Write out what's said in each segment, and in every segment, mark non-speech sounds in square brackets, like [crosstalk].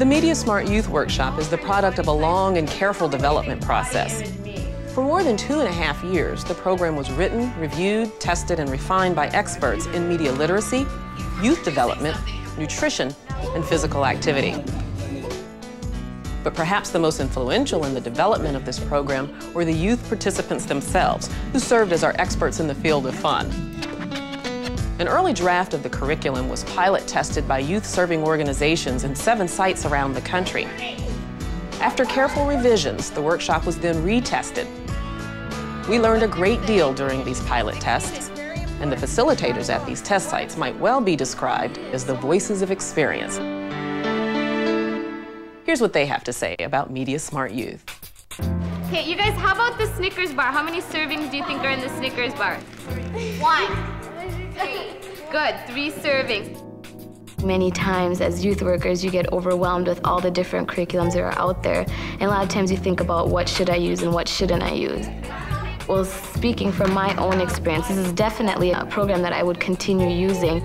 The Media Smart Youth Workshop is the product of a long and careful development process. For more than two and a half years, the program was written, reviewed, tested, and refined by experts in media literacy, youth development, nutrition, and physical activity. But perhaps the most influential in the development of this program were the youth participants themselves, who served as our experts in the field of fun. An early draft of the curriculum was pilot tested by youth serving organizations in seven sites around the country. After careful revisions, the workshop was then retested. We learned a great deal during these pilot tests, and the facilitators at these test sites might well be described as the voices of experience. Here's what they have to say about Media Smart Youth. Okay, you guys, how about the Snickers bar? How many servings do you think are in the Snickers bar? One. Good, three servings. Many times as youth workers, you get overwhelmed with all the different curriculums that are out there. And a lot of times you think about what should I use and what shouldn't I use. Well, speaking from my own experience, this is definitely a program that I would continue using.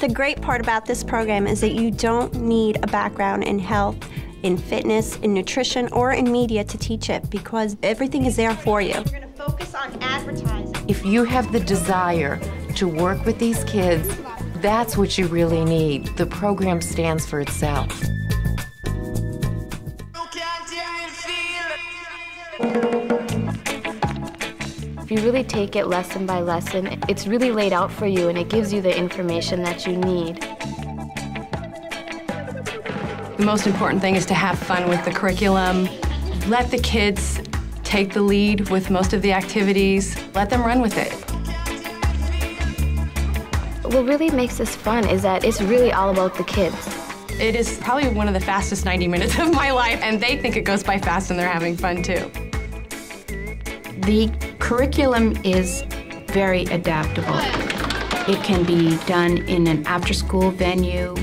The great part about this program is that you don't need a background in health, in fitness, in nutrition, or in media to teach it because everything is there for you. We're going to focus on advertising. If you have the desire to work with these kids, that's what you really need. The program stands for itself. If you really take it lesson by lesson, it's really laid out for you and it gives you the information that you need. The most important thing is to have fun with the curriculum. Let the kids take the lead with most of the activities. Let them run with it. What really makes this fun is that it's really all about the kids. It is probably one of the fastest 90 minutes [laughs] of my life, and they think it goes by fast and they're having fun too. The curriculum is very adaptable. It can be done in an after-school venue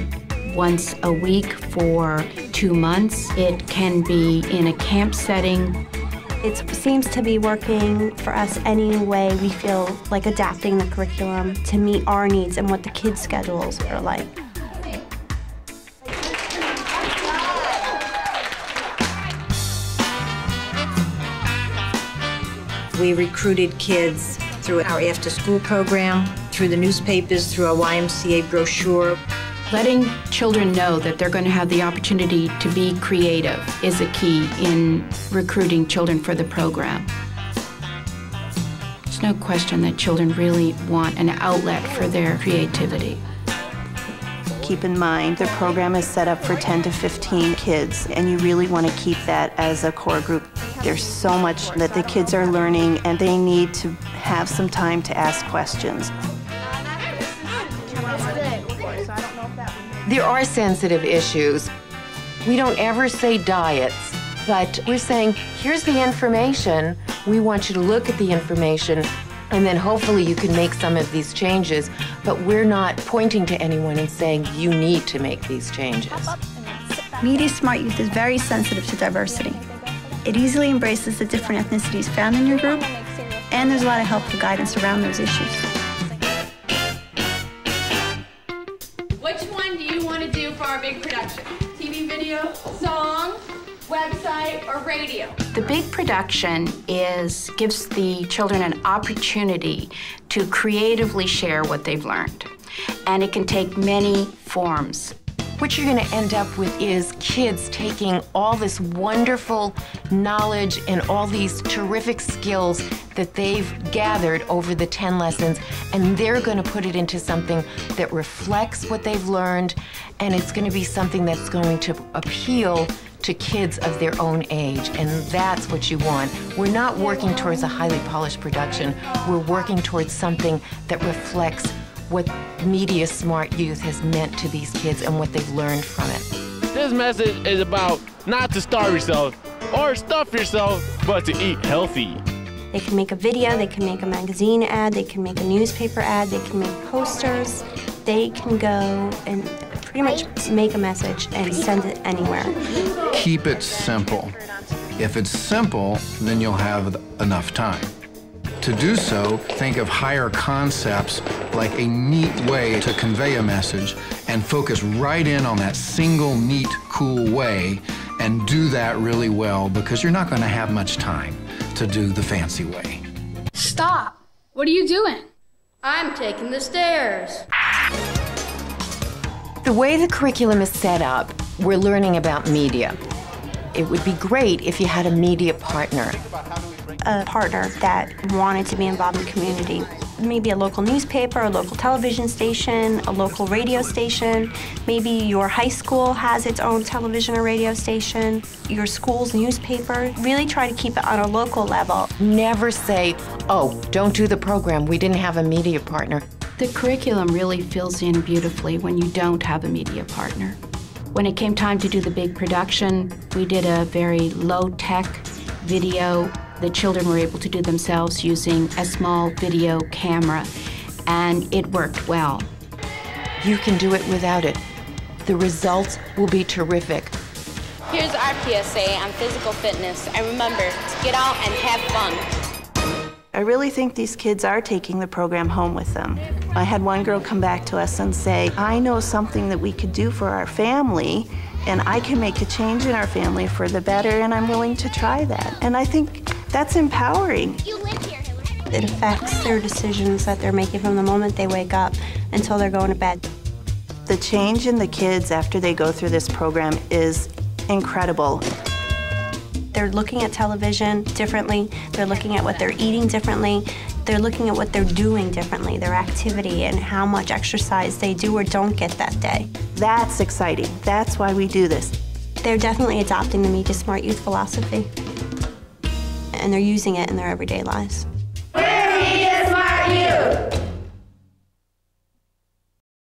once a week for two months. It can be in a camp setting it seems to be working for us any way we feel like adapting the curriculum to meet our needs and what the kids' schedules are like. We recruited kids through our after-school program, through the newspapers, through our YMCA brochure. Letting children know that they're going to have the opportunity to be creative is a key in recruiting children for the program. There's no question that children really want an outlet for their creativity. Keep in mind, the program is set up for 10 to 15 kids, and you really want to keep that as a core group. There's so much that the kids are learning, and they need to have some time to ask questions. There are sensitive issues. We don't ever say diets, but we're saying, here's the information. We want you to look at the information, and then hopefully you can make some of these changes. But we're not pointing to anyone and saying, you need to make these changes. Media Smart Youth is very sensitive to diversity. It easily embraces the different ethnicities found in your group, and there's a lot of helpful guidance around those issues. Website, or radio? The big production is gives the children an opportunity to creatively share what they've learned. And it can take many forms. What you're going to end up with is kids taking all this wonderful knowledge and all these terrific skills that they've gathered over the 10 lessons, and they're going to put it into something that reflects what they've learned, and it's going to be something that's going to appeal to kids of their own age, and that's what you want. We're not working towards a highly polished production. We're working towards something that reflects what Media Smart Youth has meant to these kids and what they've learned from it. This message is about not to starve yourself or stuff yourself, but to eat healthy. They can make a video, they can make a magazine ad, they can make a newspaper ad, they can make posters. They can go and pretty much make a message and send it anywhere. Keep it simple. If it's simple, then you'll have enough time To do so, think of higher concepts like a neat way to convey a message and focus right in on that single, neat, cool way and do that really well because you're not going to have much time to do the fancy way. Stop! What are you doing? I'm taking the stairs. The way the curriculum is set up, we're learning about media. It would be great if you had a media partner. A partner that wanted to be involved in the community. Maybe a local newspaper, a local television station, a local radio station. Maybe your high school has its own television or radio station, your school's newspaper. Really try to keep it on a local level. Never say, oh, don't do the program, we didn't have a media partner. The curriculum really fills in beautifully when you don't have a media partner. When it came time to do the big production, we did a very low-tech video. The children were able to do themselves using a small video camera, and it worked well. You can do it without it. The results will be terrific. Here's our PSA on physical fitness. And remember, to get out and have fun. I really think these kids are taking the program home with them. I had one girl come back to us and say, I know something that we could do for our family, and I can make a change in our family for the better, and I'm willing to try that. And I think that's empowering. It affects their decisions that they're making from the moment they wake up until they're going to bed. The change in the kids after they go through this program is incredible. They're looking at television differently. They're looking at what they're eating differently. They're looking at what they're doing differently, their activity and how much exercise they do or don't get that day. That's exciting. That's why we do this. They're definitely adopting the Media Smart Youth philosophy. And they're using it in their everyday lives. We're Media Smart Youth!